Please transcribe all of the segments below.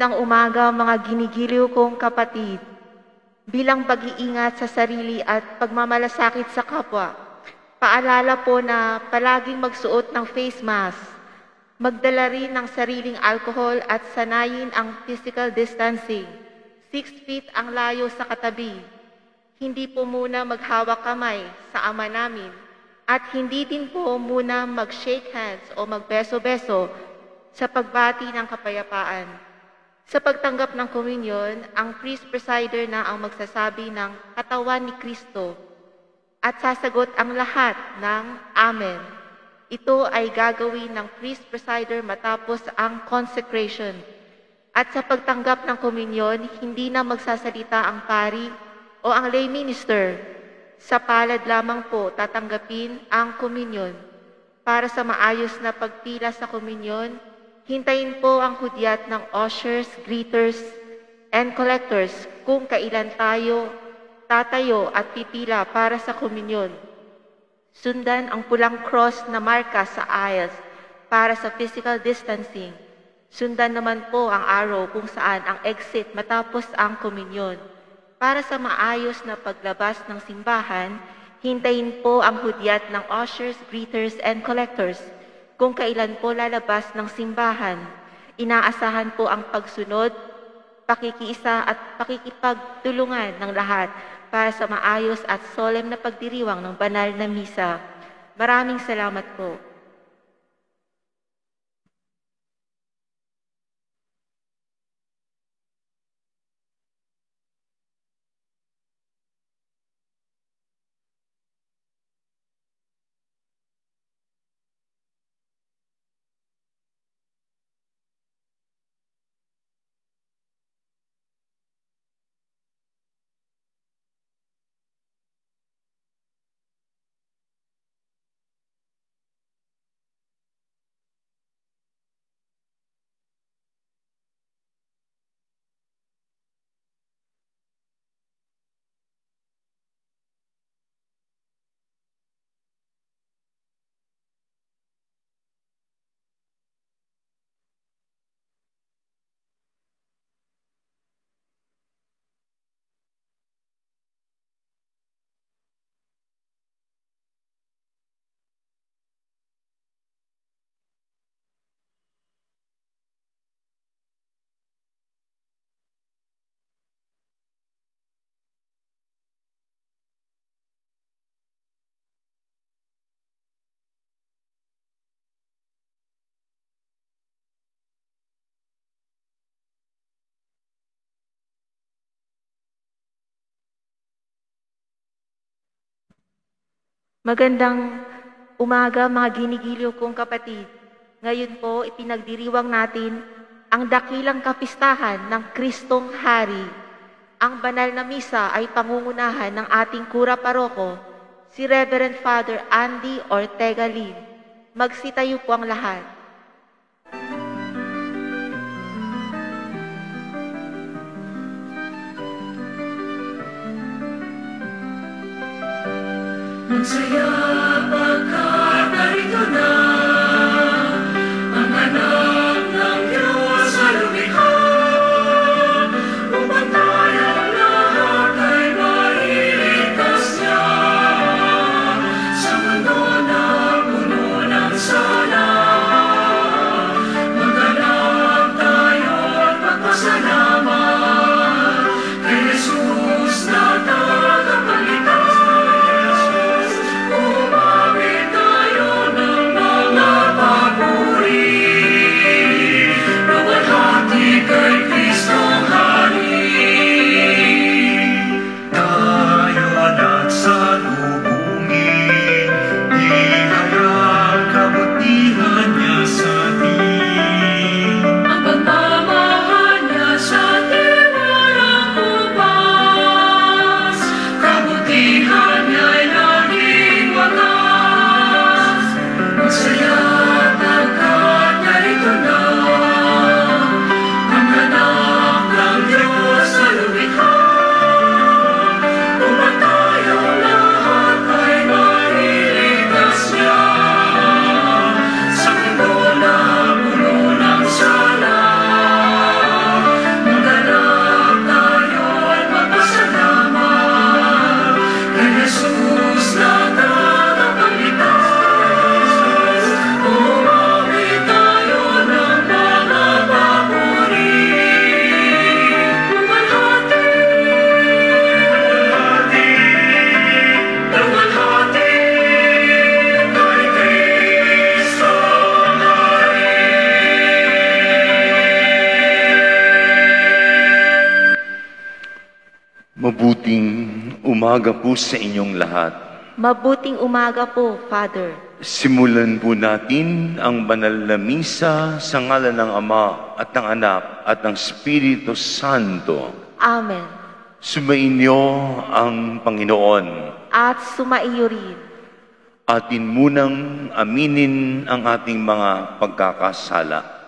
Magandang umaga mga ginigiliw kong kapatid. Bilang pag-iingat sa sarili at pagmamalasakit sa kapwa, paalala po na palaging magsuot ng face mask, magdala rin ng sariling alcohol at sanayin ang physical distancing. Six feet ang layo sa katabi. Hindi po muna maghawak kamay sa ama namin at hindi din po muna mag-shake hands o magbeso-beso sa pagbati ng kapayapaan. Sa pagtanggap ng komunyon, ang priest presider na ang magsasabi ng katawan ni Kristo at sasagot ang lahat ng Amen. Ito ay gagawin ng priest presider matapos ang consecration. At sa pagtanggap ng komunyon, hindi na magsasalita ang pari o ang lay minister. Sa palad lamang po tatanggapin ang komunyon. Para sa maayos na pagpila sa komunyon, hintayin po ang hudyat ng ushers, greeters, and collectors kung kailan tayo tatayo at pipila para sa komunyon. Sundan ang pulang cross na marka sa aisles para sa physical distancing. Sundan naman po ang arrow kung saan ang exit matapos ang komunyon. Para sa maayos na paglabas ng simbahan, hintayin po ang hudyat ng ushers, greeters, and collectors kung kailan po lalabas ng simbahan. Inaasahan po ang pagsunod, pakikiisa at pakikipagtulungan ng lahat para sa maayos at solemn na pagdiriwang ng banal na misa. Maraming salamat po. Magandang umaga mga ginigiliw kong kapatid. Ngayon po ipinagdiriwang natin ang dakilang kapistahan ng Kristong Hari. Ang banal na misa ay pangungunahan ng ating kura paroko, si Reverend Father Andy Ortega Lim. Magsitayo po ang lahat. Magsaya pagkat narito na umaga po sa inyong lahat. Mabuting umaga po, Father. Simulan po natin ang banal na misa sa ngalan ng Ama at ng Anak at ng Espiritu Santo. Amen. Sumainyo ang Panginoon. At sumaiyo rin. Atin munang aminin ang ating mga pagkakasala.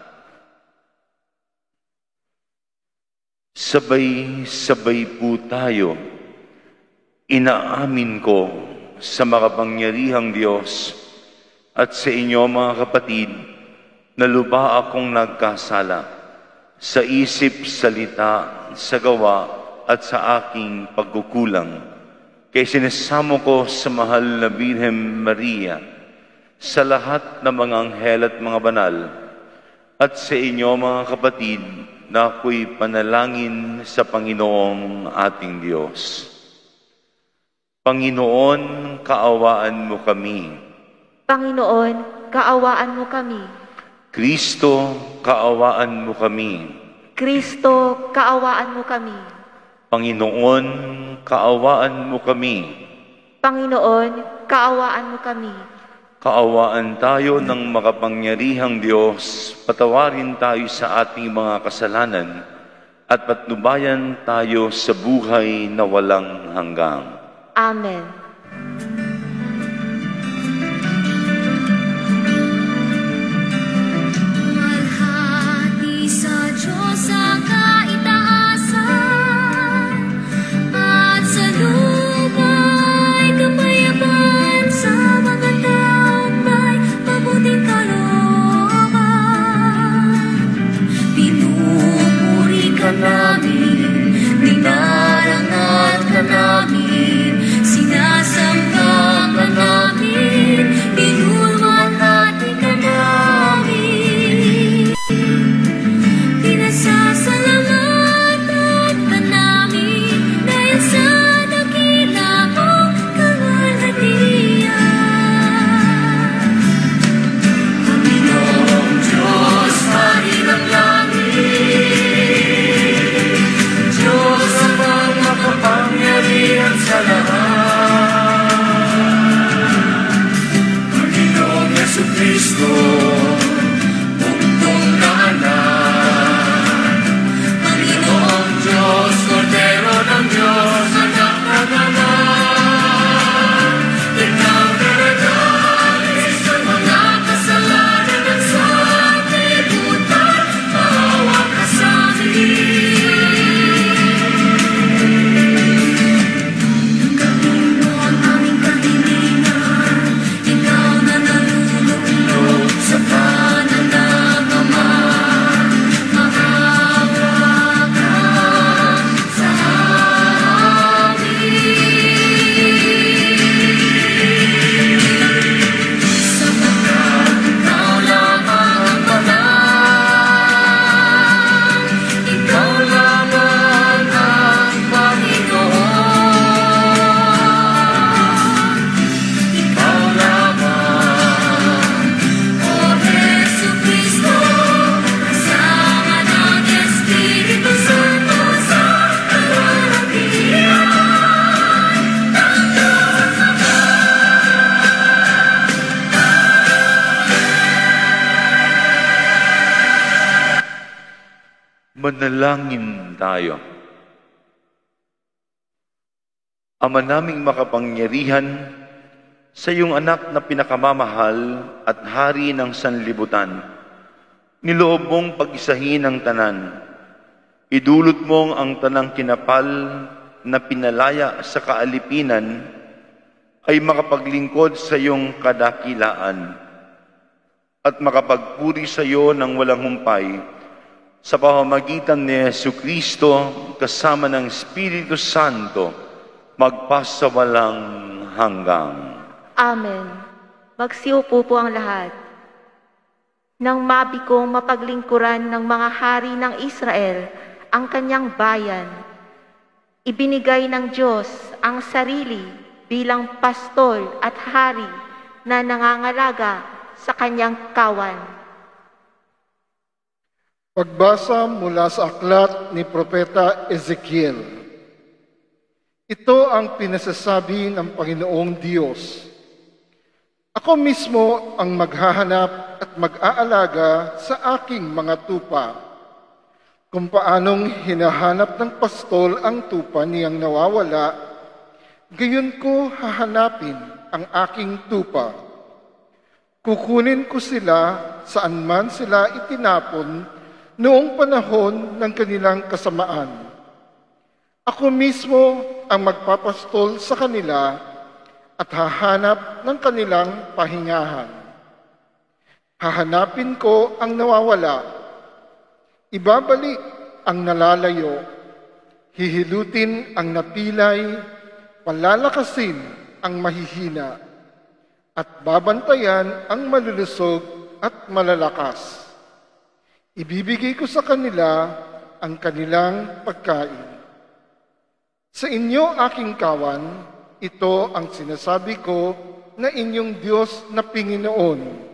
Sabay-sabay po tayo. Inaamin ko sa makapangyarihang Diyos at sa inyo mga kapatid na luba akong nagkasala sa isip, salita, sa gawa at sa aking pagkukulang. Kaya sinesamo ko sa mahal na Birhem Maria, sa lahat ng mga anghel at mga banal, at sa inyo mga kapatid na ako'y panalangin sa Panginoong ating Diyos. Panginoon, kaawaan mo kami. Panginoon, kaawaan mo kami. Kristo, kaawaan mo kami. Kristo, kaawaan mo kami. Panginoon, kaawaan mo kami. Panginoon, kaawaan mo kami. Kaawaan tayo ng makapangyarihang Diyos, patawarin tayo sa ating mga kasalanan, at patnubayan tayo sa buhay na walang hanggang. Amen. Ama naming makapangyarihan, sa iyong anak na pinakamamahal at hari ng sanlibutan, niloob mong pag-isahin ang tanan. Idulot mong ang tanang kinapal na pinalaya sa kaalipinan ay makapaglingkod sa iyong kadakilaan at makapagpuri sa iyo ng walang humpay sa pamamagitan ni Yesu Kristo kasama ng Espiritu Santo magpasawalang hanggang. Amen. Magsiupo po ang lahat. Nang mabikong mapaglingkuran ng mga hari ng Israel ang kanyang bayan, ibinigay ng Diyos ang sarili bilang pastol at hari na nangangalaga sa kanyang kawan. Pagbasa mula sa aklat ni Propeta Ezekiel. Ito ang pinasasabi ng Panginoong Diyos. Ako mismo ang maghahanap at mag-aalaga sa aking mga tupa. Kung paanong hinahanap ng pastol ang tupa niyang nawawala, gayon ko hahanapin ang aking tupa. Kukunin ko sila saan man sila itinapon noong panahon ng kanilang kasamaan. Ako mismo ang magpapastol sa kanila at hahanap ng kanilang pahingahan. Hahanapin ko ang nawawala, ibabalik ang nalalayo, hihilutin ang napilay, palalakasin ang mahihina, at babantayan ang malulusog at malalakas. Ibibigay ko sa kanila ang kanilang pagkain. Sa inyo aking kawan, ito ang sinasabi ko na inyong Diyos na Panginoon.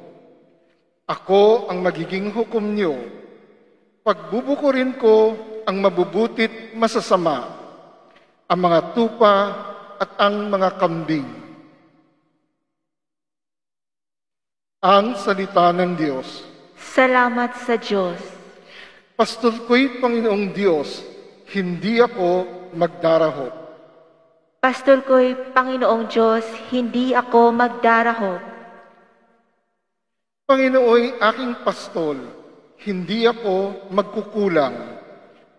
Ako ang magiging hukom niyo. Pagbubukurin ko ang mabubutit masasama, ang mga tupa at ang mga kambing. Ang salita ng Diyos. Salamat sa Diyos. Pastol ko'y Panginoong Diyos, hindi ako magdarahop. Pastol ko'y Panginoong Diyos, hindi ako magdarahop. Panginooy aking pastol, hindi ako magkukulang.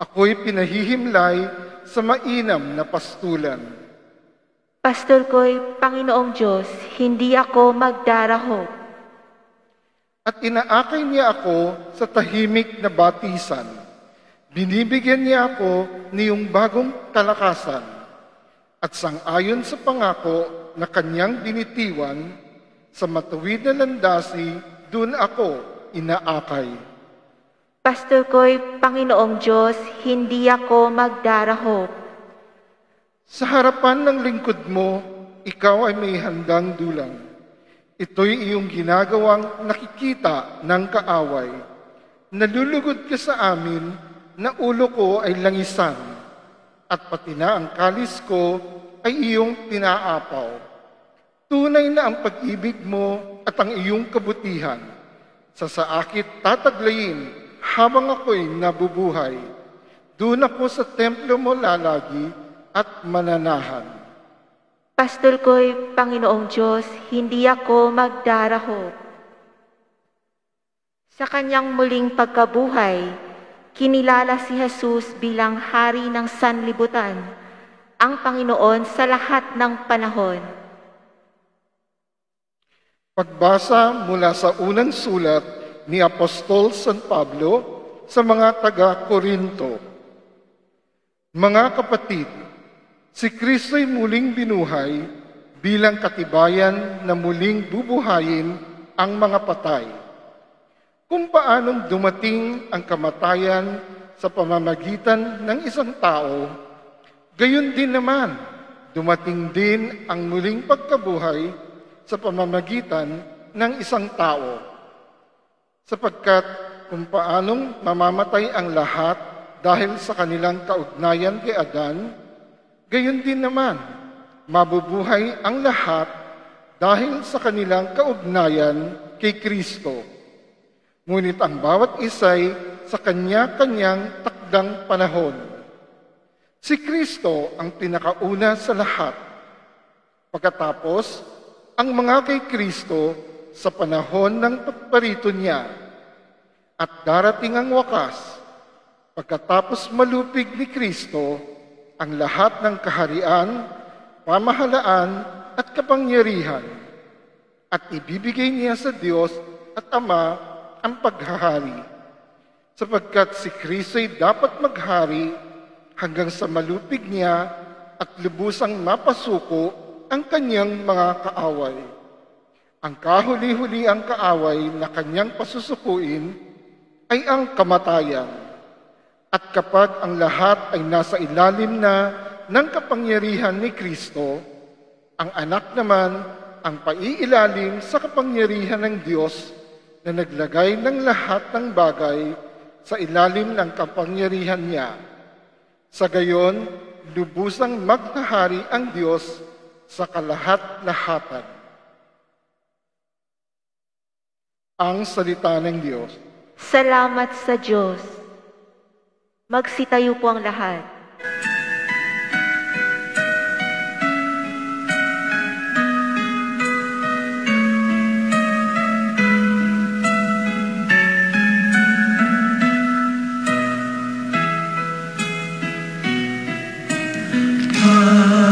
Ako'y pinahihimlay sa mainam na pastulan. Pastol ko'y Panginoong Diyos, hindi ako magdarahop. At inaakay niya ako sa tahimik na batisan. Binibigyan niya ako niyong bagong kalakasan. At sangayon sa pangako na kanyang binitiwan, sa matuwid na landasi, doon ako inaakay. Pastol ko'y Panginoong Diyos, hindi ako magdarahop. Sa harapan ng lingkod mo, ikaw ay may handang dulang. Ito'y iyong ginagawang nakikita ng kaaway. Nalulugod ka sa amin na ulo ko ay langisan at pati na ang kalis ko ay iyong pinaapaw. Tunay na ang pag-ibig mo at ang iyong kabutihan. Sa saakit tataglayin habang ako'y nabubuhay. Doon ako sa templo mo lalagi at mananahan. Pastol ko'y Panginoong Diyos, hindi ako magdarahop. Sa kanyang muling pagkabuhay, kinilala si Jesus bilang hari ng sanlibutan, ang Panginoon sa lahat ng panahon. Pagbasa mula sa unang sulat ni Apostol San Pablo sa mga taga-Korinto. Mga kapatid, si Kristo'y muling binuhay bilang katibayan na muling bubuhayin ang mga patay. Kung paanong dumating ang kamatayan sa pamamagitan ng isang tao, gayon din naman dumating din ang muling pagkabuhay sa pamamagitan ng isang tao. Sapagkat kung paanong mamamatay ang lahat dahil sa kanilang kaugnayan kay Adan, gayon din naman mabubuhay ang lahat dahil sa kanilang kaugnayan kay Kristo. Ngunit ang bawat isay sa kanya-kanyang takdang panahon. Si Kristo ang pinakauna sa lahat. Pagkatapos, ang mga kay Kristo sa panahon ng pagparito niya. At darating ang wakas, pagkatapos malupig ni Kristo, ang lahat ng kaharian, pamahalaan at kapangyarihan. At ibibigay niya sa Diyos at Ama ang paghahari. Sapagkat si Kristo'y dapat maghari hanggang sa malupig niya at lubusang mapasuko ang kanyang mga kaaway. Ang kahuli-huli ang kaaway na kanyang pasusukuin ay ang kamatayan. At kapag ang lahat ay nasa ilalim na ng kapangyarihan ni Kristo, ang anak naman ang paiilalim sa kapangyarihan ng Diyos na naglagay ng lahat ng bagay sa ilalim ng kapangyarihan niya. Sa gayon, lubusang maghahari ang Diyos sa kalahat-lahatan. Ang salita ng Diyos. Salamat sa Diyos. Magsitayo po ang lahat.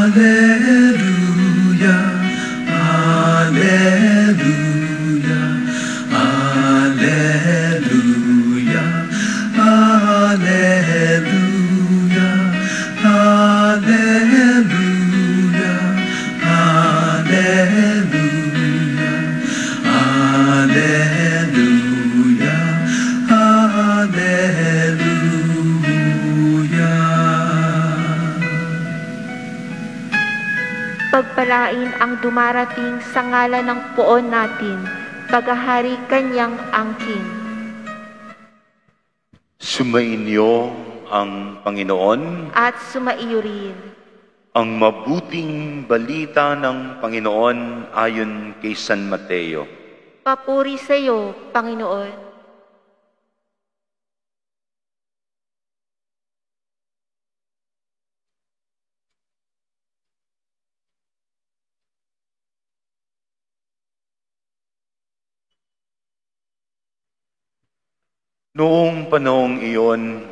Salve. Pagpalain ang dumarating sa ngalan ng poon natin, paghahari kanyang angkin. Sumainyo ang Panginoon, At sumaiyo rin. ang mabuting balita ng Panginoon ayon kay San Mateo. Papuri sa iyo, Panginoon. Noong panahong iyon,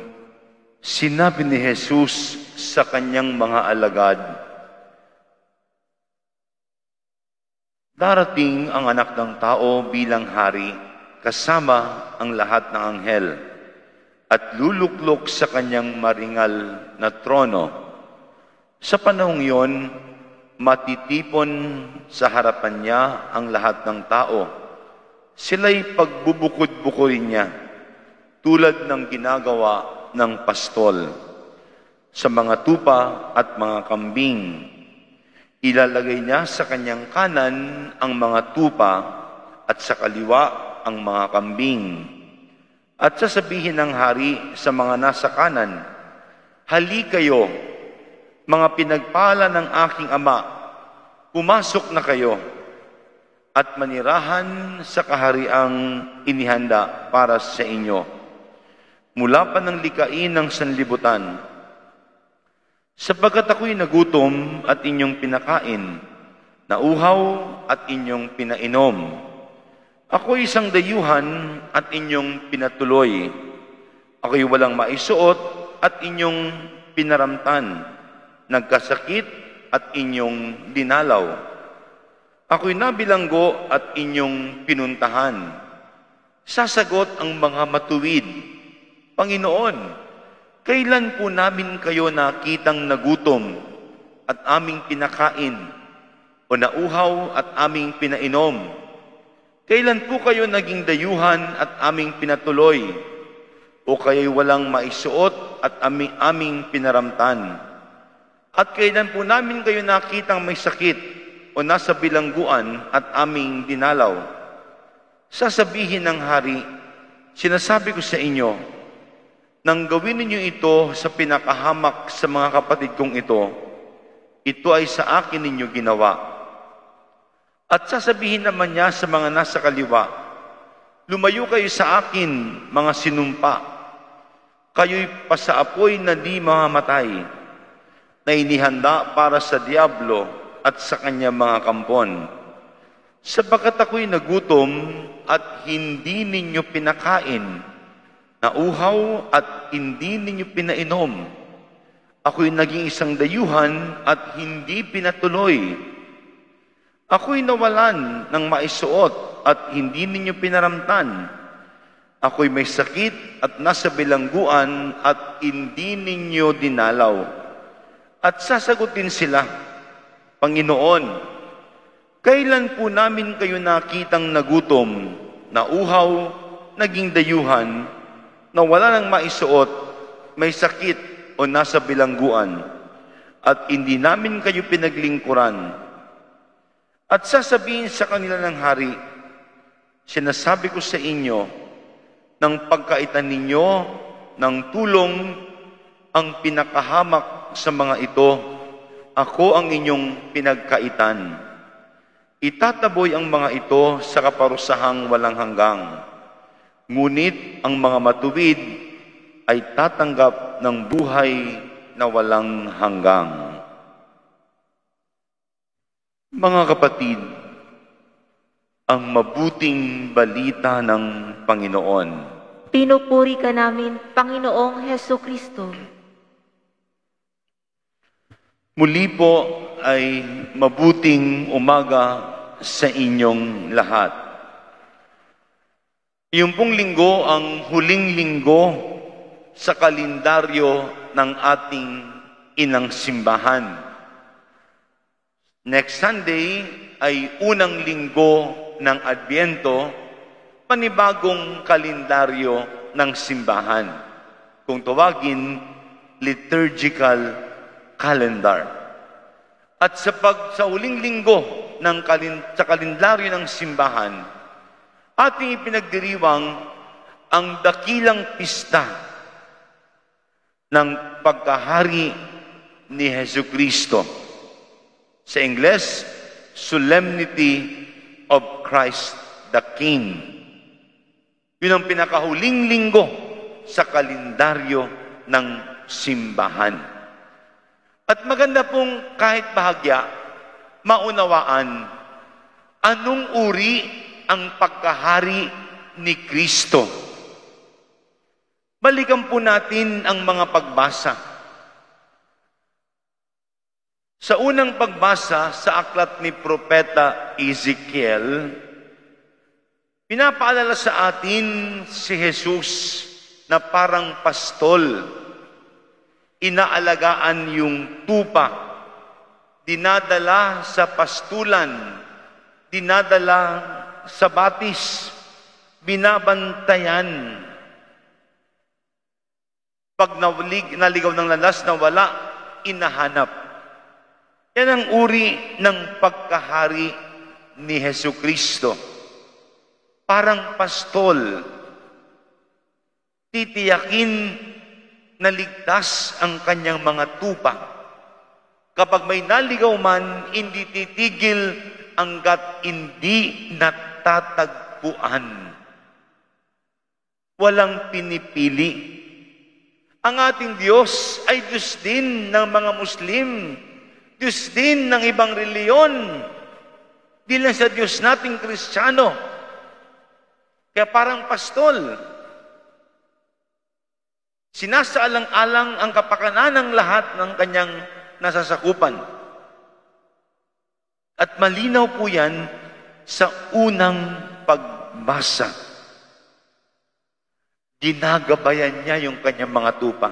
sinabi ni Jesus sa kanyang mga alagad, Darating ang anak ng tao bilang hari, kasama ang lahat ng anghel, at luluklok sa kanyang maringal na trono. Sa panahong iyon, matitipon sa harapan niya ang lahat ng tao. Sila'y pagbubukod-bukurin niya tulad ng ginagawa ng pastol sa mga tupa at mga kambing. Ilalagay niya sa kanyang kanan ang mga tupa at sa kaliwa ang mga kambing. At sasabihin ng hari sa mga nasa kanan, Hali kayo, mga pinagpala ng aking ama, pumasok na kayo at manirahan sa kahariang inihanda para sa inyo mula pa ng likain ng sanlibutan. Sapagkat ako'y nagutom at inyong pinakain, nauhaw at inyong pinainom. Ako'y isang dayuhan at inyong pinatuloy. Ako'y walang maisuot at inyong pinaramtan. Nagkasakit at inyong dinalaw. Ako'y nabilanggo at inyong pinuntahan. Sasagot ang mga matuwid, Panginoon, kailan po namin kayo nakitang nagutom at aming pinakain o nauhaw at aming pinainom? Kailan po kayo naging dayuhan at aming pinatuloy o kayo'y walang maisuot at aming, aming pinaramtan? At kailan po namin kayo nakitang may sakit o nasa bilangguan at aming dinalaw? Sasabihin ng hari, sinasabi ko sa inyo, nang gawin ninyo ito sa pinakahamak sa mga kapatid kong ito, ito ay sa akin ninyo ginawa. At sasabihin naman niya sa mga nasa kaliwa, Lumayo kayo sa akin, mga sinumpa. Kayo'y pasaapoy na di mamamatay, na inihanda para sa Diablo at sa kanyang mga kampon. Sapagkat ako'y nagutom at hindi ninyo pinakain, nauhaw at hindi ninyo pinainom. Ako'y naging isang dayuhan at hindi pinatuloy. Ako'y nawalan ng maisuot at hindi ninyo pinaramtan. Ako'y may sakit at nasa bilangguan at hindi ninyo dinalaw. At sasagutin sila, Panginoon, kailan po namin kayo nakitang nagutom, nauhaw, naging dayuhan, na wala ng maisuot, may sakit o nasa bilangguan, at hindi namin kayo pinaglingkuran. At sasabihin sa kanila ng hari, sinasabi ko sa inyo, ng pagkaitan ninyo ng tulong ang pinakahamak sa mga ito, ako ang inyong pinagkaitan. Itataboy ang mga ito sa kaparusahang walang hanggang. Ngunit ang mga matuwid ay tatanggap ng buhay na walang hanggang. Mga kapatid, ang mabuting balita ng Panginoon. Pinupuri ka namin, Panginoong Heso Kristo. Muli po ay mabuting umaga sa inyong lahat. Yung pong linggo ang huling linggo sa kalendaryo ng ating inang simbahan. Next Sunday ay unang linggo ng Adbyento, panibagong kalendaryo ng simbahan. Kung tawagin, liturgical calendar. At sa pag sa huling linggo ng kalin, sa kalendaryo ng simbahan, ating ipinagdiriwang ang dakilang pista ng pagkahari ni Heso Kristo. Sa Ingles, Solemnity of Christ the King. Yun ang pinakahuling linggo sa kalendaryo ng simbahan. At maganda pong kahit bahagya, maunawaan anong uri ang pagkahari ni Kristo. Balikan po natin ang mga pagbasa. Sa unang pagbasa sa aklat ni Propeta Ezekiel, pinapaalala sa atin si Jesus na parang pastol. Inaalagaan yung tupa, dinadala sa pastulan, dinadala sa batis, binabantayan. Pag nalig, naligaw ng landas na wala, inahanap. Yan ang uri ng pagkahari ni Heso Kristo. Parang pastol, titiyakin na ligtas ang kanyang mga tupa. Kapag may naligaw man, hindi titigil hanggat hindi natatagpuan. Walang pinipili. Ang ating Diyos ay Diyos din ng mga Muslim, Diyos din ng ibang reliyon, di lang sa Diyos nating Kristiyano. Kaya parang pastol, sinasaalang-alang ang kapakanan ng lahat ng kanyang nasasakupan. At malinaw po yan sa unang pagbasa. Ginagabayan niya yung kanyang mga tupa.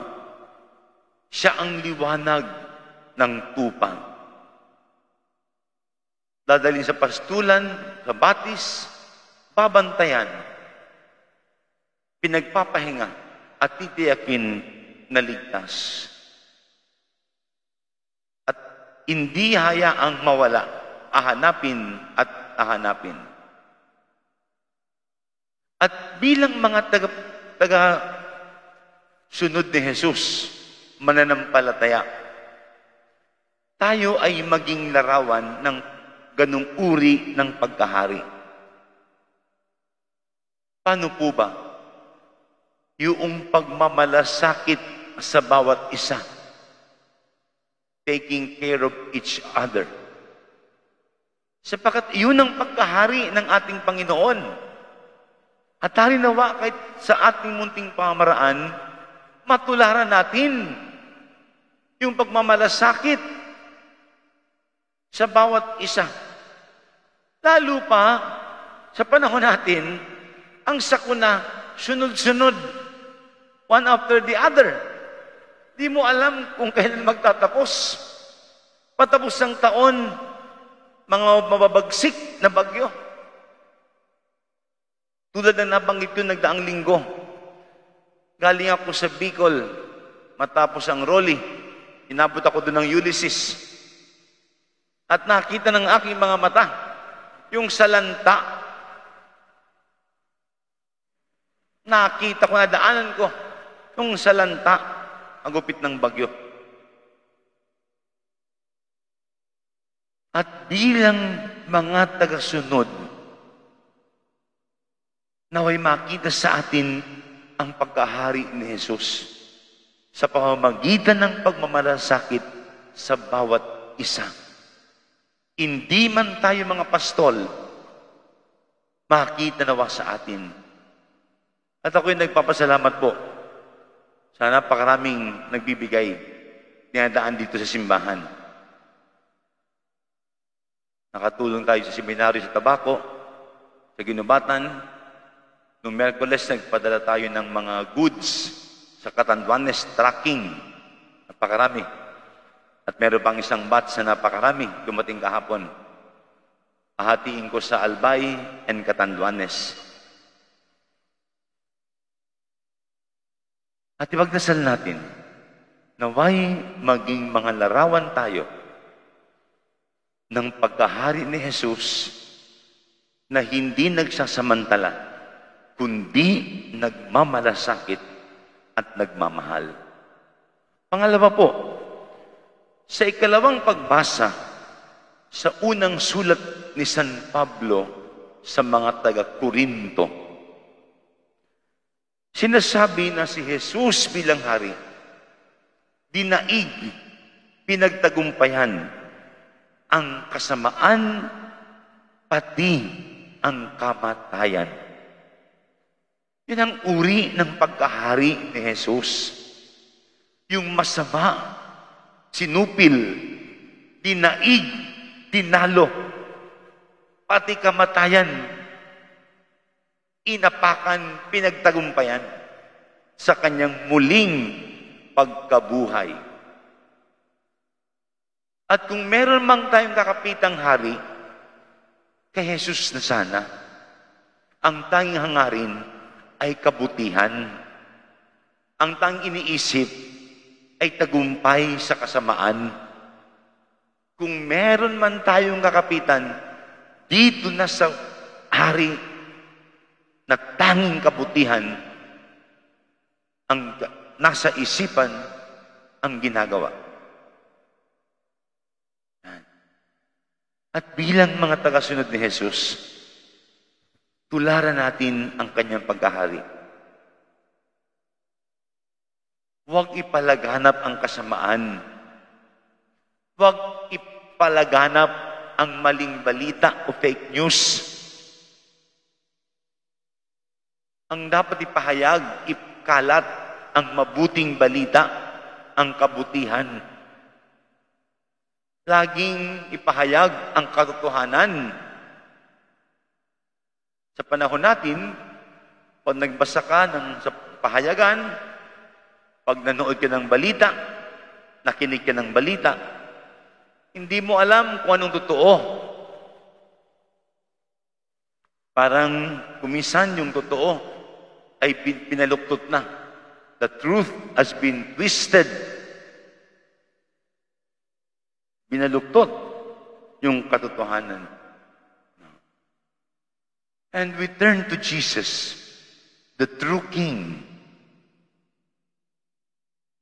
Siya ang liwanag ng tupa. Dadalhin sa pastulan, sa batis, babantayan, pinagpapahinga, at titiyakin na ligtas. At hindi hayaang mawala, ahanapin at ahanapin. At bilang mga taga, taga sunod ni Jesus, mananampalataya, tayo ay maging larawan ng ganong uri ng pagkahari. Paano po ba? Yung pagmamalasakit sa bawat isa. Taking care of each other. Sapagat yun ang pagkahari ng ating Panginoon. At nawa kahit sa ating munting pamaraan, matularan natin yung pagmamalasakit sa bawat isa. Lalo pa, sa panahon natin, ang sakuna, sunod-sunod, one after the other. Di mo alam kung kailan magtatapos. Patapos ng taon, mga mababagsik na bagyo. Tulad ng nabanggit yun nagdaang linggo. Galing ako sa Bicol, matapos ang Rolly. Inabot ako doon ng Ulysses. At nakita ng aking mga mata, yung salanta. Nakita ko na daanan ko, yung salanta, ang gupit ng bagyo. At bilang mga tagasunod, naway makita sa atin ang pagkahari ni Jesus sa pamamagitan ng pagmamalasakit sa bawat isa. Hindi man tayo mga pastol, makita nawa sa atin. At ako'y nagpapasalamat po sa napakaraming nagbibigay dinadaan dito sa simbahan. Nakatulong tayo sa seminaryo sa Tabaco, sa Ginubatan. Noong Merkules, nagpadala tayo ng mga goods sa Catanduanes Tracking. Napakarami. At meron pang isang batch na napakarami dumating kahapon. Ahatiin ko sa Albay and Catanduanes. At ipagdasal natin, naway maging mga larawan tayo ng pagkahari ni Jesus na hindi nagsasamantala, kundi nagmamalasakit at nagmamahal. Pangalawa po, sa ikalawang pagbasa sa unang sulat ni San Pablo sa mga taga-Korinto, sinasabi na si Jesus bilang hari, dinaig, pinagtagumpayan ang kasamaan pati ang kamatayan. Yan ang uri ng pagkahari ni Jesus. Yung masama, sinupil, dinaig, tinalo, pati kamatayan, inapakan, pinagtagumpayan sa kanyang muling pagkabuhay. At kung meron mang tayong kakapitang hari, kay Jesus na sana, ang tanging hangarin ay kabutihan. Ang tanging iniisip ay tagumpay sa kasamaan. Kung meron man tayong kakapitan, dito na sa hari na tanging kabutihan ang nasa isipan ang ginagawa. At bilang mga tagasunod ni Jesus, tularan natin ang kanyang pagkahari. Huwag ipalaganap ang kasamaan. Huwag ipalaganap ang maling balita o fake news. Ang dapat ipahayag, ipkalat ang mabuting balita, ang kabutihan. Laging ipahayag ang katotohanan. Sa panahon natin, pag nagbasa ka ng sa pahayagan, pag nanood ka ng balita, nakinig ka ng balita, hindi mo alam kung anong totoo. Parang kumisan yung totoo ay pin- pinaluktot na. The truth has been twisted. Binaluktot yung katotohanan. And we turn to Jesus, the true King,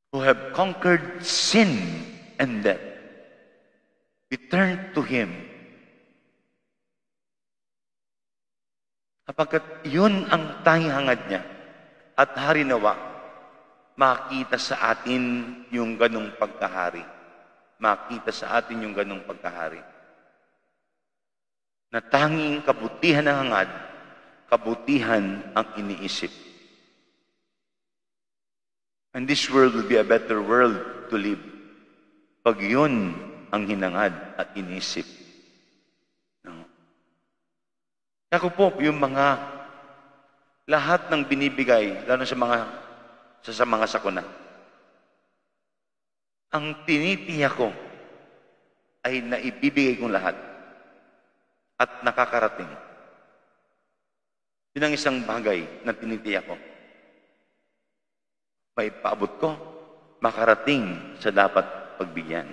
who have conquered sin and death. We turn to Him. Kapagkat yun ang tanging hangad niya at hari nawa, makita sa atin yung ganong pagkahari. Makita sa atin yung ganong pagkahari. Na tanging kabutihan ng hangad, kabutihan ang iniisip. And this world will be a better world to live. Pag yun ang hinangad at inisip. No? Ako po, yung mga lahat ng binibigay, lalo sa mga sa, sa mga sakuna, ang tinitiyak ko ay naibibigay kong lahat at nakakarating. Yun ang isang bagay na tinitiyak ko. May paabot ko, makarating sa dapat pagbigyan.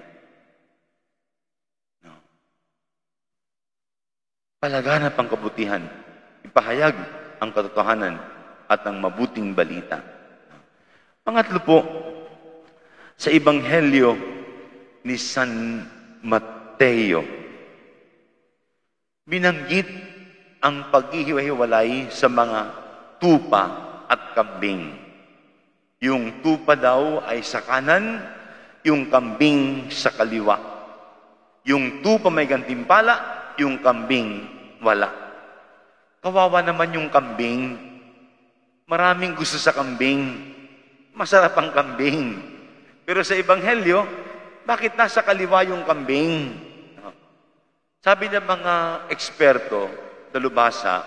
No. Palaganap ang kabutihan, ipahayag ang katotohanan at ang mabuting balita. Pangatlo po, sa Ebanghelyo ni San Mateo, binanggit ang paghihiwa-hiwalay sa mga tupa at kambing. Yung tupa daw ay sa kanan, yung kambing sa kaliwa. Yung tupa may gantimpala, yung kambing wala. Kawawa naman yung kambing. Maraming gusto sa kambing. Masarap ang kambing. Pero sa Ebanghelyo, bakit nasa kaliwa yung kambing? Sabi ng mga eksperto, dalubhasa,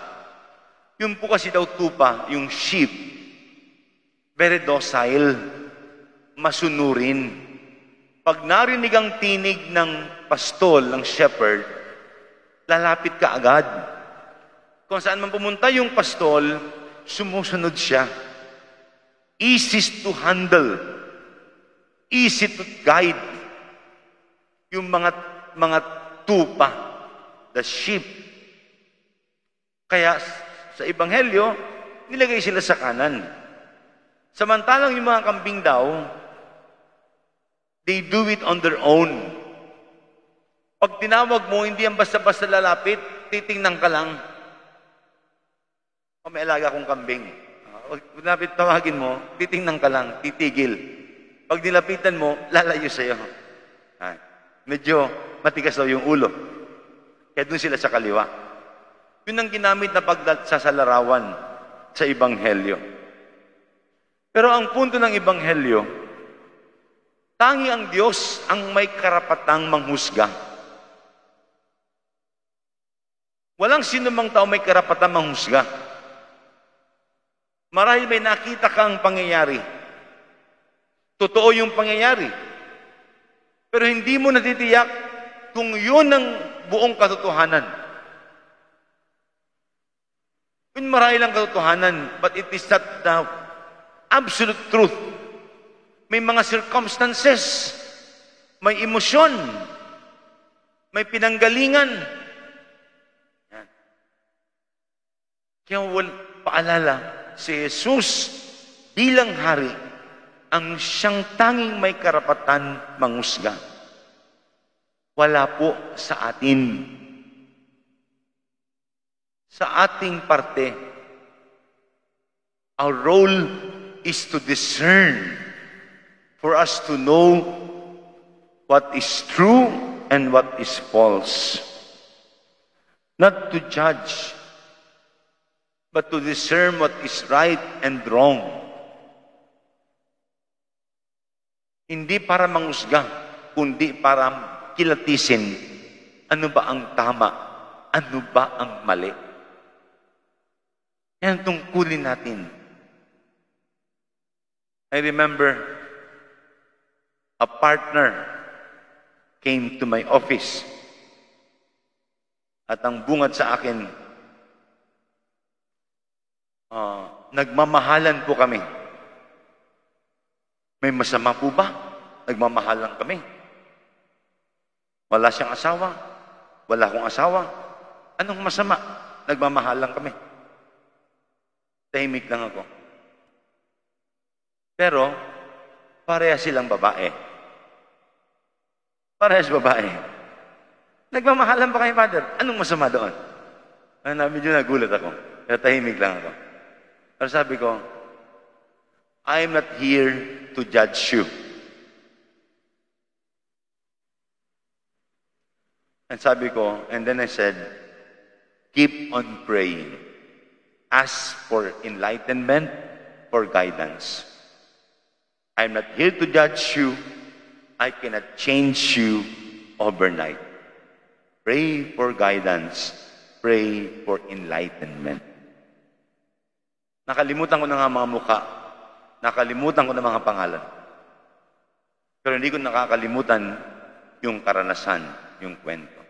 yung po kasi daw tupa, yung sheep, very docile, masunurin. Pag narinig ang tinig ng pastol, ng shepherd, lalapit ka agad. Kung saan man pumunta yung pastol, sumusunod siya. Easy to handle. Easy to guide. Yung mga mga tupa, the sheep. Kaya sa ebanghelyo, nilagay sila sa kanan. Samantalang yung mga kambing daw, they do it on their own. Pag tinawag mo, hindi yan basta-basta lalapit, titingnan ka lang. O may alaga akong kambing. Pag tawagin mo, titingnan ka lang, titigil. Pag nilapitan mo, lalayo sa'yo. Ah, medyo matigas daw yung ulo. Kaya dun sila sa kaliwa. Yun ang ginamit na pagsasalarawan sa Ebanghelyo. Pero ang punto ng Ebanghelyo, tangi ang Diyos ang may karapatang manghusga. Walang sino mang tao may karapatang manghusga. Marahil may nakita kang pangyayari. Totoo yung pangyayari. Pero hindi mo natitiyak kung yun ang buong katotohanan. Yun marahil ang katotohanan, but it is not the absolute truth. May mga circumstances, may emosyon, may pinanggalingan. Yan. Kaya wal, paalala, si Jesus bilang hari, ang siyang tanging may karapatan mangusga. Wala po sa atin. Sa ating parte, our role is to discern for us to know what is true and what is false. Not to judge, but to discern what is right and wrong. Hindi para mangusga, kundi para kilatisin ano ba ang tama, ano ba ang mali. Yan ang tungkulin natin. I remember a partner came to my office at ang bungad sa akin, ah, nagmamahalan po kami. May masama po ba? Nagmamahalan kami. Wala siyang asawa. Wala akong asawa. Anong masama? Nagmamahalan kami. Tahimik lang ako. Pero, pareha silang babae. Parehas babae. Nagmamahalan pa kayo, Father? Anong masama doon? Ano, na, medyo nagulat ako. Kaya tahimik lang ako. Pero sabi ko, I'm not here to judge you. And sabi ko, and then I said, keep on praying. Ask for enlightenment, for guidance. I'm not here to judge you. I cannot change you overnight. Pray for guidance. Pray for enlightenment. Nakalimutan ko na nga mga muka. Nakalimutan ko na mga pangalan. Pero hindi ko nakakalimutan yung karanasan, yung kwento.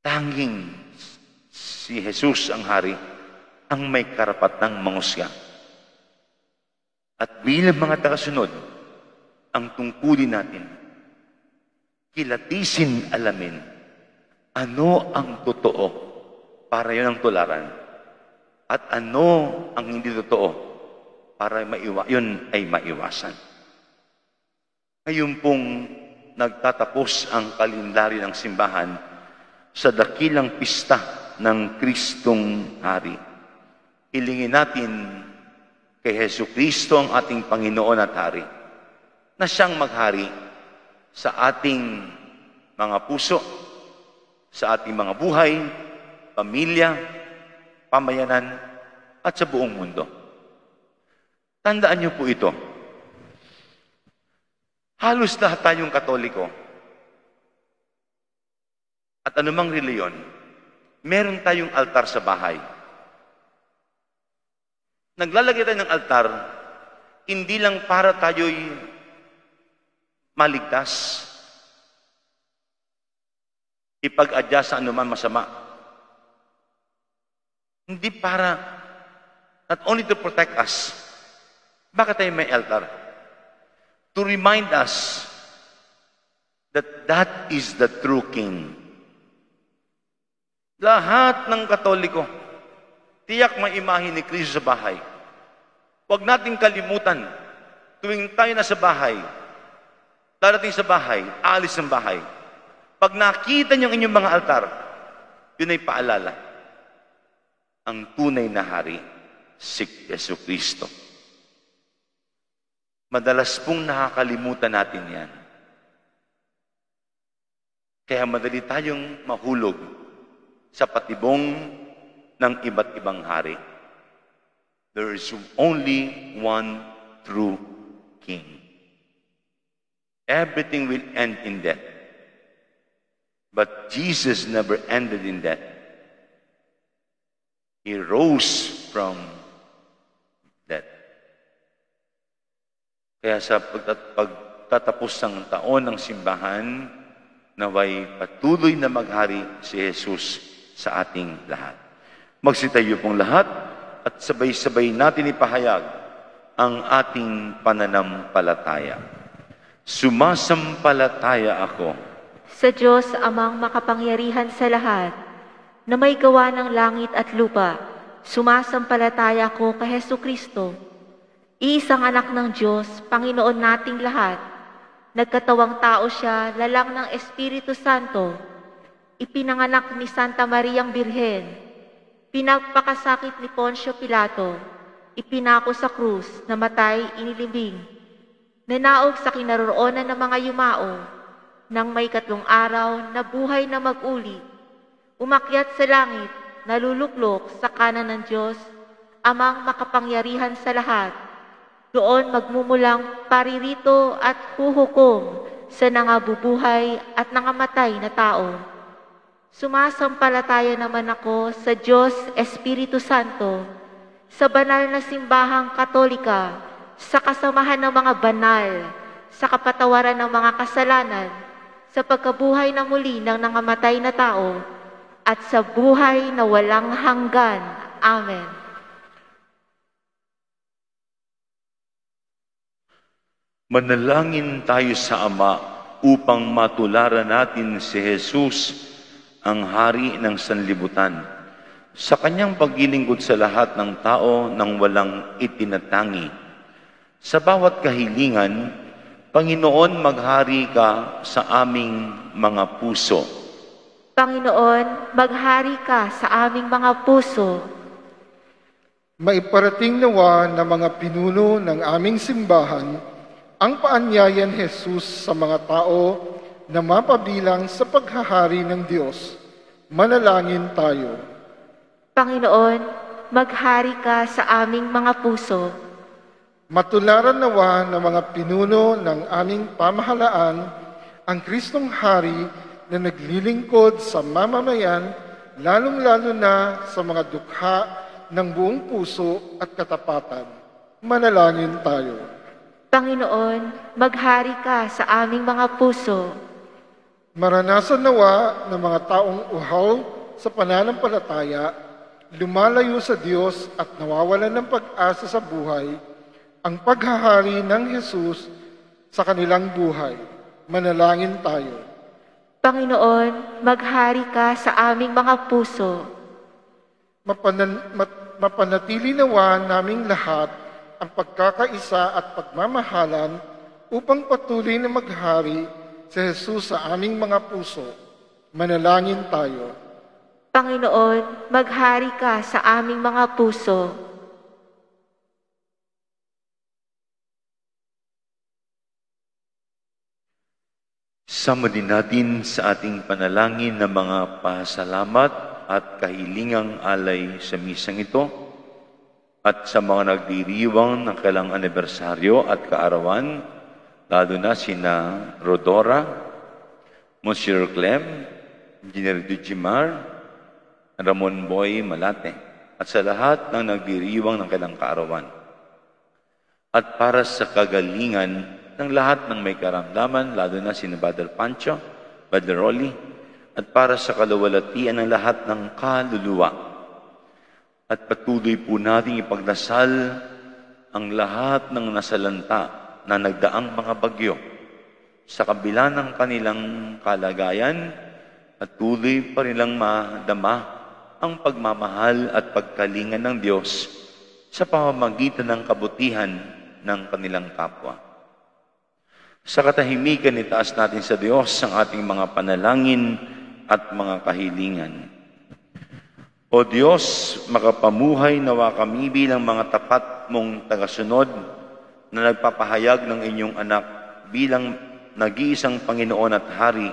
Tanging si Jesus ang hari ang may karapatang mangusga. At bilang mga tagasunod, ang tungkulin natin, kilatisin alamin ano ang totoo para yun ang tularan at ano ang hindi totoo para maiwa, yun ay maiwasan. Ngayon pong nagtatapos ang kalendaryo ng simbahan, sa dakilang pista ng Kristong Hari. Hilingin natin kay Heso Kristo ang ating Panginoon at Hari na siyang maghari sa ating mga puso, sa ating mga buhay, pamilya, pamayanan, at sa buong mundo. Tandaan niyo po ito. Halos lahat tayong katoliko at anumang reliyon, meron tayong altar sa bahay. Naglalagay tayo ng altar, hindi lang para tayo'y maligtas, ipag-adya sa anuman masama. Hindi para, not only to protect us, bakit tayo may altar? To remind us that that is the true King. Lahat ng Katoliko, tiyak may imahe ni Kristo sa bahay. Huwag nating kalimutan, tuwing tayo na sa bahay, darating sa bahay, alis ng bahay, pag nakita niyo ang inyong mga altar, yun ay paalala. Ang tunay na hari, si Yesu Kristo. Madalas pong nakakalimutan natin yan. Kaya madali tayong mahulog sa patibong ng iba't ibang hari. There is only one true King. Everything will end in death. But Jesus never ended in death. He rose from death. Kaya sa pagtat- pagtatapos ng taon ng simbahan, naway patuloy na maghari si Jesus sa ating lahat. Magsitayo pong lahat at sabay-sabay natin ipahayag ang ating pananampalataya. Sumasampalataya ako Sa Diyos amang makapangyarihan sa lahat, na may gawa ng langit at lupa, sumasampalataya ko kay Heso Kristo, iisang anak ng Diyos, Panginoon nating lahat, nagkatawang tao siya, lalang ng Espiritu Santo, ipinanganak ni Santa Mariang Birhen, pinagpakasakit ni Poncio Pilato, ipinako sa krus, namatay, inilibing, nanaog sa kinaroroonan ng mga yumao, nang may katlong araw na buhay na mag-uli, umakyat sa langit, naluluklok sa kanan ng Diyos, amang makapangyarihan sa lahat. Doon magmumulang paririto at huhukom sa nangabubuhay at nangamatay na tao. Sumasampalataya naman ako sa Diyos Espiritu Santo, sa banal na simbahang katolika, sa kasamahan ng mga banal, sa kapatawaran ng mga kasalanan, sa pagkabuhay na muli ng nangamatay na tao, at sa buhay na walang hanggan. Amen. Manalangin tayo sa Ama upang matularan natin si Jesus, ang hari ng sanlibutan, sa kanyang paglilingkod sa lahat ng tao nang walang itinatangi. Sa bawat kahilingan, Panginoon, maghari ka sa aming mga puso. Panginoon, maghari ka sa aming mga puso. Maiparating nawa ng mga pinuno ng aming simbahan ang paanyayan Jesus sa mga tao na mapabilang sa paghahari ng Diyos. Manalangin tayo. Panginoon, maghari ka sa aming mga puso. Matularan nawa ng mga pinuno ng aming pamahalaan ang Kristong Hari na naglilingkod sa mamamayan, lalong-lalo na sa mga dukha ng buong puso at katapatan. Manalangin tayo. Panginoon, maghari ka sa aming mga puso. Maranasan nawa ng mga taong uhaw sa pananampalataya, lumalayo sa Diyos at nawawalan ng pag-asa sa buhay, ang paghahari ng Jesus sa kanilang buhay. Manalangin tayo. Panginoon, maghari ka sa aming mga puso. Mapanan, mat- mapanatili nawa naming lahat ang pagkakaisa at pagmamahalan upang patuloy na maghari si Jesus sa aming mga puso. Manalangin tayo. Panginoon, maghari ka sa aming mga puso. Sama din natin sa ating panalangin ng mga pasalamat at kahilingang alay sa misang ito at sa mga nagdiriwang ng kailang anibersaryo at kaarawan, lalo na sina Rodora, Monsieur Clem, Engineer Dujimar, Ramon Boy Malate, at sa lahat ng nagdiriwang ng kailang kaarawan. At para sa kagalingan ng lahat ng may karamdaman, lalo na si Brother Pancho, Brother Rolly, at para sa kalawalatian ng lahat ng kaluluwa. At patuloy po nating ipagdasal ang lahat ng nasalanta na nagdaang mga bagyo sa kabila ng kanilang kalagayan at tuloy pa nilang madama ang pagmamahal at pagkalingan ng Diyos sa pamamagitan ng kabutihan ng kanilang kapwa. Sa katahimikan, itaas natin sa Diyos ang ating mga panalangin at mga kahilingan. O Diyos, makapamuhay nawa kami bilang mga tapat mong tagasunod na nagpapahayag ng inyong anak bilang nag-iisang Panginoon at Hari,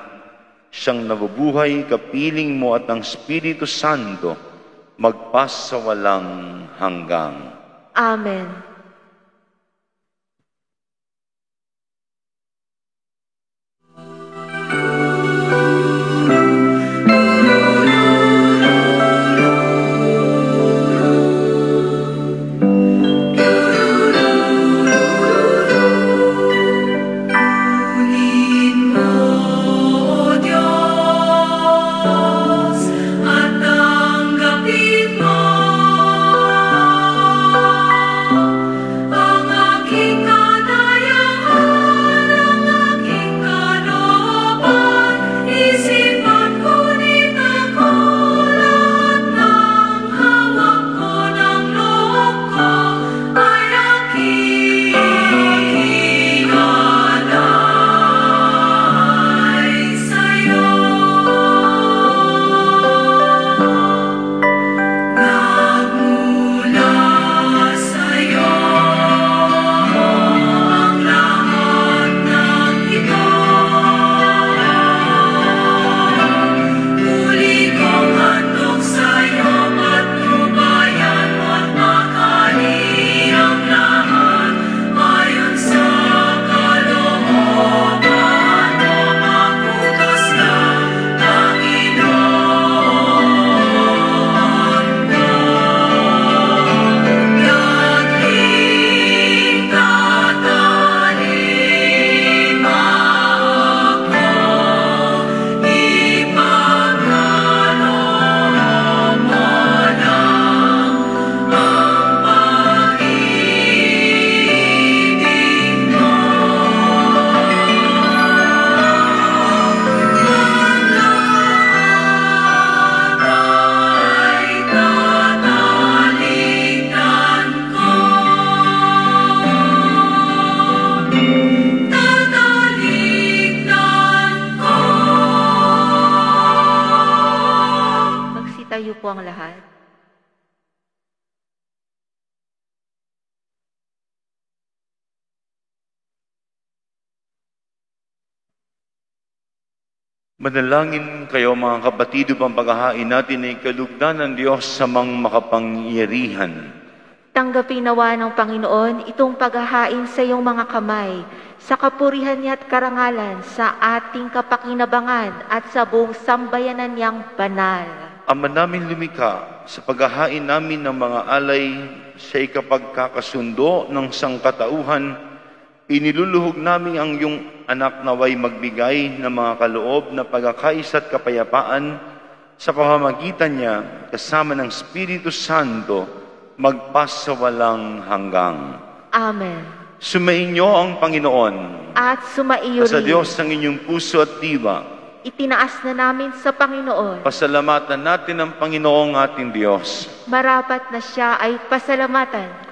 siyang nabubuhay, kapiling mo at ng Espiritu Santo, magpas sa walang hanggang. Amen. Kayo mga kapatid upang paghahain natin ay kalugdan ng Diyos sa mga makapangyarihan. Tanggapin nawa ng Panginoon itong paghahain sa iyong mga kamay, sa kapurihan niya at karangalan, sa ating kapakinabangan at sa buong sambayanan niyang banal. Ama namin lumikha sa paghahain namin ng mga alay sa ikapagkakasundo ng sangkatauhan, iniluluhog namin ang iyong anak naway magbigay ng mga kaloob na pagkakaisa at kapayapaan sa pamamagitan niya kasama ng Espiritu Santo magpas sa walang hanggang. Amen. Sumainyo ang Panginoon At sumaiyo sa rin. Diyos ng inyong puso at diwa. Itinaas na namin sa Panginoon. Pasalamatan natin ang Panginoong ating Diyos. Marapat na siya ay pasalamatan.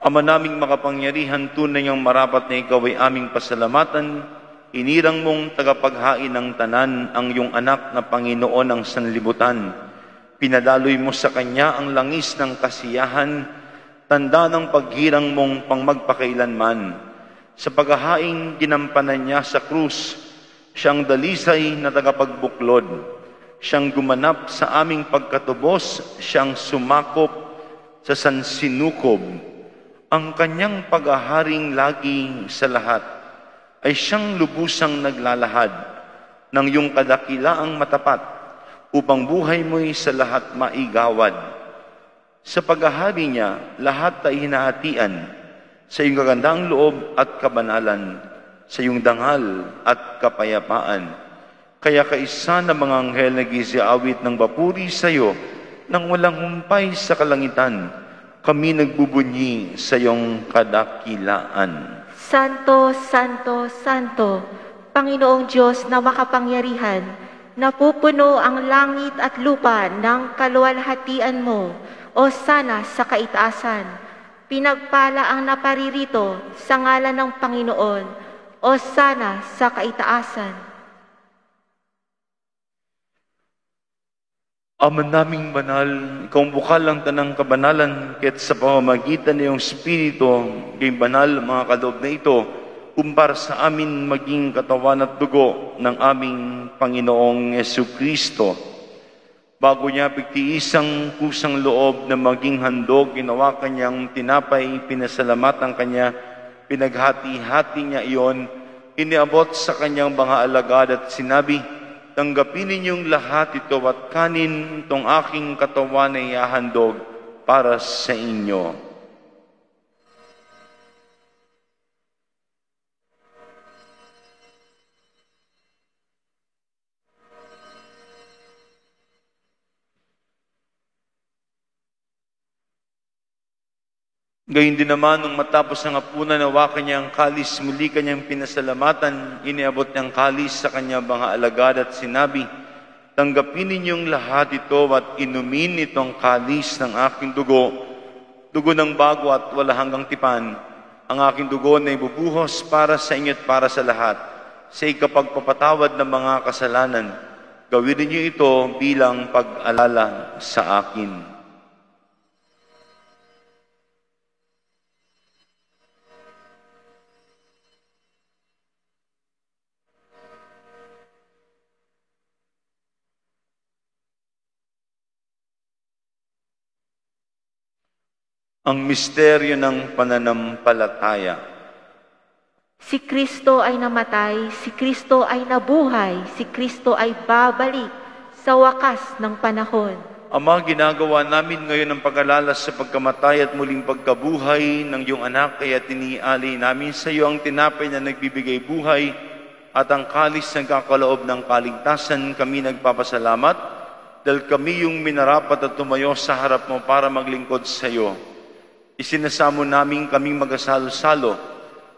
Ama naming makapangyarihan, tunay ang marapat na ikaw ay aming pasalamatan inirang mong tagapaghain ng tanan ang iyong anak na Panginoon ng sanlibutan. Pinadaloy mo sa Kanya ang langis ng kasiyahan, tanda ng paghirang mong pangmagpakailanman. Sa paghahaing ginampanan niya sa krus, siyang dalisay na tagapagbuklod. Siyang gumanap sa aming pagkatubos, siyang sumakop sa sansinukob. Ang kanyang paghaharing lagi sa lahat ay siyang lubusang naglalahad ng iyong kadakilaang matapat upang buhay mo'y sa lahat maigawad. Sa paghahari niya, lahat ay hinahatian sa iyong kagandang loob at kabanalan, sa iyong dangal at kapayapaan. Kaya kaisa ng mga anghel nag-isiawit ng bapuri sa iyo nang walang humpay sa kalangitan, kami nagbubunyi sa iyong kadakilaan. Santo, Santo, Santo, Panginoong Diyos na makapangyarihan, napupuno ang langit at lupa ng kaluwalhatian mo, o sana sa kaitaasan. Pinagpala ang naparirito sa ngalan ng Panginoon, o sana sa kaitaasan. Ama naming banal, ikaw bukal ang tanang kabanalan, kaya't sa pamamagitan ng iyong Espiritu, kay banal mga kaloob na ito, kumpara sa amin maging katawan at dugo ng aming Panginoong Yesu Kristo. Bago niya pigtiisang kusang loob na maging handog, ginawa kanyang tinapay, pinasalamatan kanya, pinaghati-hati niya iyon, iniabot sa kanyang mga alagad at sinabi, Tanggapin ninyong lahat ito at kanin itong aking katawan na ihahandog para sa inyo. Gayun din naman, nung matapos ng hapunan, nawakan niya ang kalis, muli kanyang pinasalamatan, iniabot niyang kalis sa kanyang mga alagad at sinabi, Tanggapin ninyong lahat ito at inumin itong kalis ng aking dugo, dugo ng bago at wala hanggang tipan, ang aking dugo na ibubuhos para sa inyo at para sa lahat, sa ikapagpapatawad ng mga kasalanan. Gawin niyo ito bilang pag-alala sa akin. Ang misteryo ng pananampalataya. Si Kristo ay namatay, si Kristo ay nabuhay, si Kristo ay babalik sa wakas ng panahon. Ama, ginagawa namin ngayon ang pag-alala sa pagkamatay at muling pagkabuhay ng iyong anak, kaya tiniali namin sa iyo ang tinapay na nagbibigay buhay at ang kalis ng kakaloob ng kaligtasan. Kami nagpapasalamat dahil kami yung minarapat at tumayo sa harap mo para maglingkod sa iyo. Isinasamo namin kaming magasalo-salo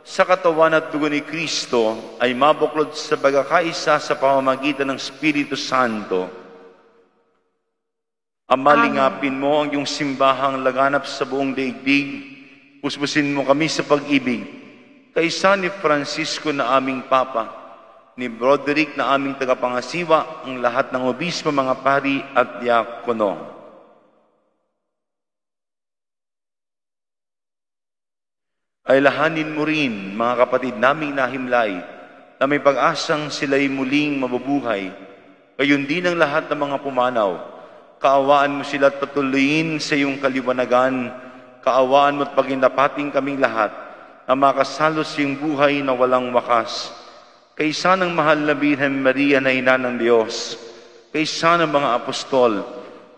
sa katawan at dugo ni Kristo ay mabuklod sa pagkakaisa sa pamamagitan ng Espiritu Santo. Ama, lingapin mo ang iyong simbahang laganap sa buong daigdig. Puspusin mo kami sa pag-ibig. Kaisa ni Francisco na aming Papa, ni Broderick na aming tagapangasiwa, ang lahat ng obispo, mga pari at diakono. Ay lahanin mo rin, mga kapatid naming nahimlay, na may pag-asang sila'y muling mabubuhay. Gayon din ang lahat ng mga pumanaw. Kaawaan mo sila at patuloyin sa iyong kaliwanagan. Kaawaan mo at paginapating kaming lahat na makasalo sa iyong buhay na walang wakas. Kaysa ng mahal na Birhen Maria na ina ng Diyos, kaysa ng mga apostol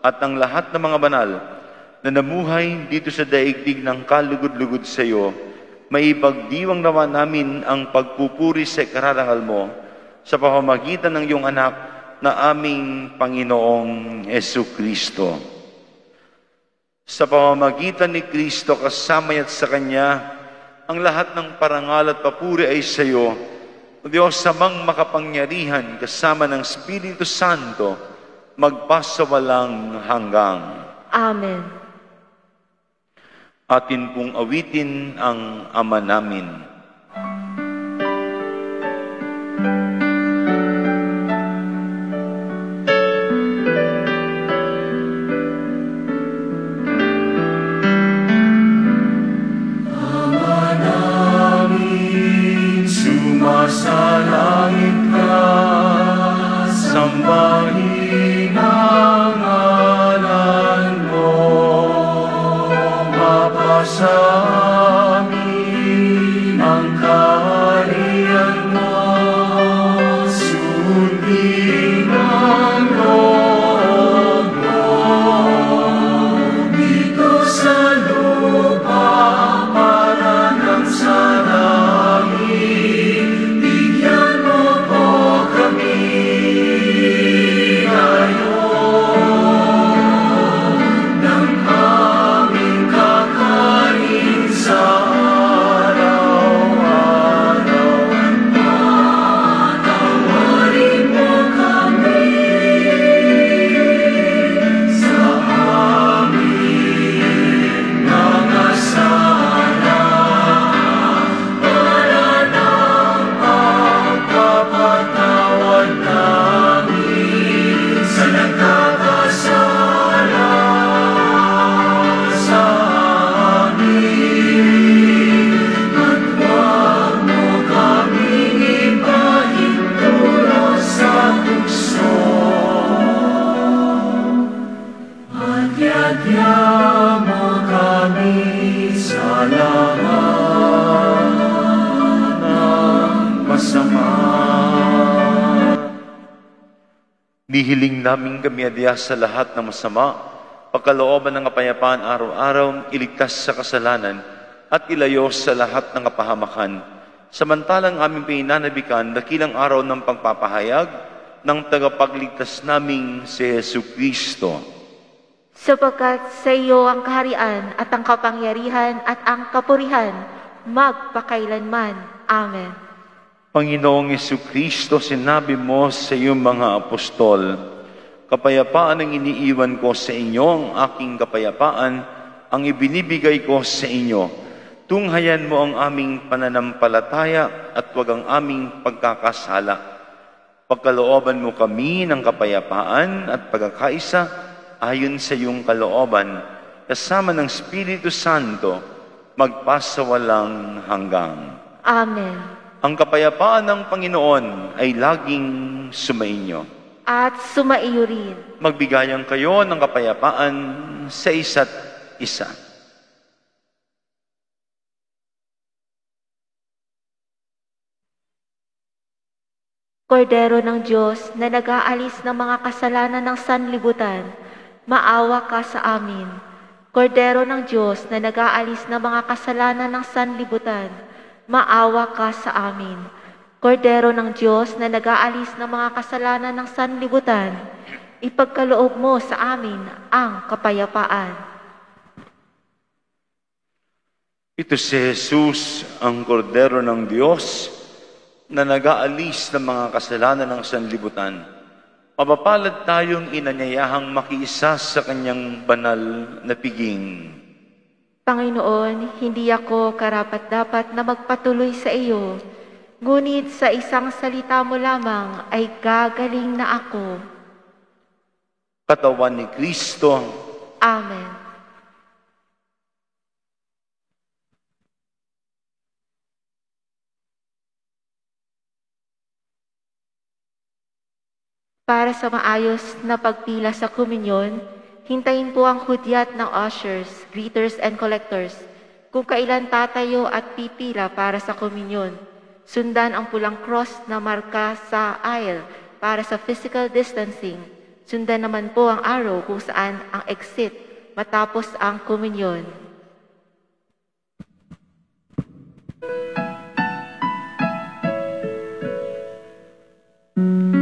at ng lahat ng mga banal na namuhay dito sa daigdig ng kalugod-lugod sa iyo, maipagdiwang naman namin ang pagpupuri sa kararangal mo sa pamamagitan ng iyong anak na aming Panginoong Yesu Kristo. Sa pamamagitan ni Kristo kasama at sa Kanya, ang lahat ng parangal at papuri ay sa iyo, o Diyos samang makapangyarihan kasama ng Espiritu Santo, magpasawalang hanggang. Amen. Atin pong awitin ang Ama namin. Adya sa lahat ng masama, pagkalooban ng kapayapaan araw-araw, iligtas sa kasalanan, at ilayo sa lahat ng kapahamakan. Samantalang aming pinanabikan, dakilang araw ng pagpapahayag ng tagapagligtas naming si Yesu Kristo. Sapagkat sa iyo ang kaharian at ang kapangyarihan at ang kapurihan magpakailanman. Amen. Panginoong Yesu Kristo, sinabi mo sa iyong mga apostol, Kapayapaan ang iniiwan ko sa inyo, ang aking kapayapaan, ang ibinibigay ko sa inyo. Tunghayan mo ang aming pananampalataya at huwag ang aming pagkakasala. Pagkalooban mo kami ng kapayapaan at pagkakaisa ayon sa iyong kalooban, kasama ng Espiritu Santo, magpasawalang hanggang. Amen. Ang kapayapaan ng Panginoon ay laging sumainyo. At sumaiyo rin. Magbigayan kayo ng kapayapaan sa isa't isa. Kordero ng Diyos na nag-aalis ng mga kasalanan ng sanlibutan, maawa ka sa amin. Kordero ng Diyos na nag-aalis ng mga kasalanan ng sanlibutan, maawa ka sa amin. Kordero ng Diyos na nag-aalis ng mga kasalanan ng sanlibutan, ipagkaloob mo sa amin ang kapayapaan. Ito si Jesus, ang kordero ng Diyos, na nag-aalis ng mga kasalanan ng sanlibutan. Mapapalad tayong inanyayahang makiisa sa kanyang banal na piging. Panginoon, hindi ako karapat-dapat na magpatuloy sa iyo, ngunit sa isang salita mo lamang ay gagaling na ako. Katawan ni Kristo, Amen. Para sa maayos na pagpila sa komunyon, hintayin po ang hudyat ng ushers, greeters, and collectors kung kailan tatayo at pipila para sa komunyon. Sundan ang pulang cross na marka sa aisle para sa physical distancing. Sundan naman po ang arrow kung saan ang exit matapos ang komunyon. Jesus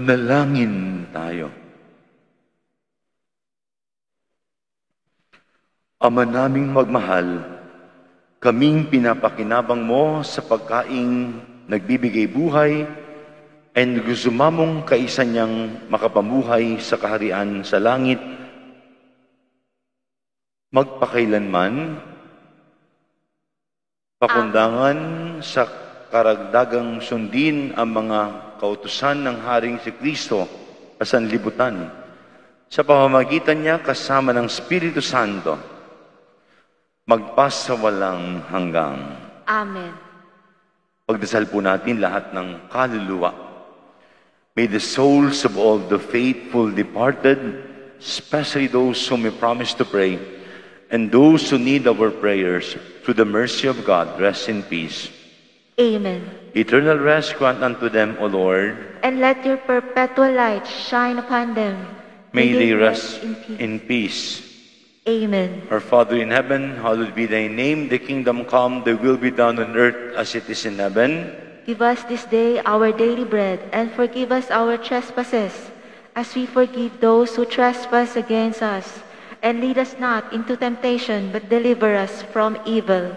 Manalangin tayo. Ama naming magmahal, kaming pinapakinabang mo sa pagkaing nagbibigay buhay and gusto mamong kaisa niyang makapamuhay sa kaharian sa langit, magpakailanman, pakundangan sa karagdagang sundin ang mga kautusan ng Haring si Kristo sa sanlibutan sa pamamagitan niya kasama ng Espiritu Santo magpasawalang hanggang. Amen. Pagdasal po natin lahat ng kaluluwa. May the souls of all the faithful departed, especially those whom we promise to pray, and those who need our prayers, through the mercy of God, rest in peace. Amen. Eternal rest grant unto them, O Lord. And let your perpetual light shine upon them. May they rest in peace. in peace. Amen. Our Father in heaven, hallowed be thy name. The kingdom come, thy will be done on earth as it is in heaven. Give us this day our daily bread, and forgive us our trespasses, as we forgive those who trespass against us. And lead us not into temptation, but deliver us from evil.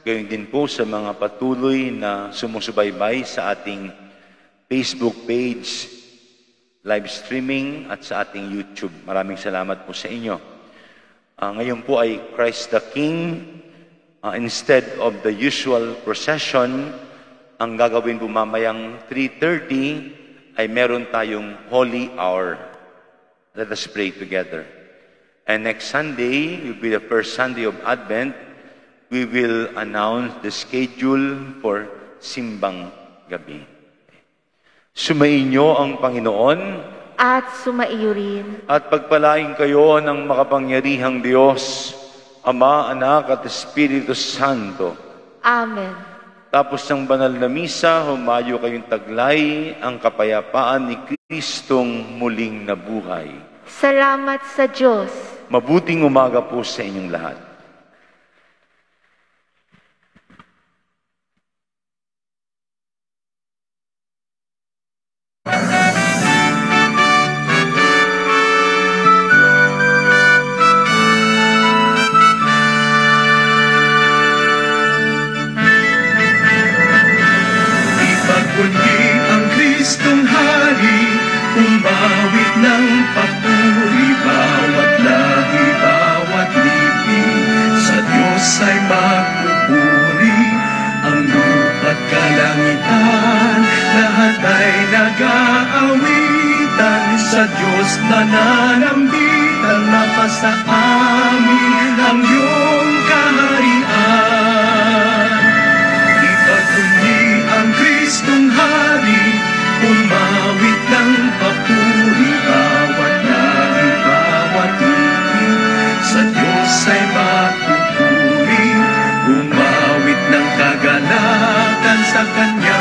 Gayon din po sa mga patuloy na sumusubaybay sa ating Facebook page, live streaming at sa ating YouTube. Maraming salamat po sa inyo. Ah, ngayon po ay Christ the King. Ah, instead of the usual procession, ang gagawin po mamayang 3.30 ay meron tayong Holy Hour. Let us pray together. And next Sunday will be the first Sunday of Advent. We will announce the schedule for Simbang Gabi. Sumainyo ang Panginoon At sumaiyo rin at pagpalain kayo ng makapangyarihang Diyos, Ama, Anak at Espiritu Santo. Amen. Tapos ng banal na misa, humayo kayong taglay ang kapayapaan ni Kristong muling nabuhay. Salamat sa Diyos. Mabuting umaga po sa inyong lahat. sa Diyos nananambit ang lapas sa amin ang iyong kaharian. Ipatuli ang Kristong Hari, umawit ng papuri bawat na bawat hindi. Sa Diyos ay mapupuri, umawit ng kagalatan sa Kanya.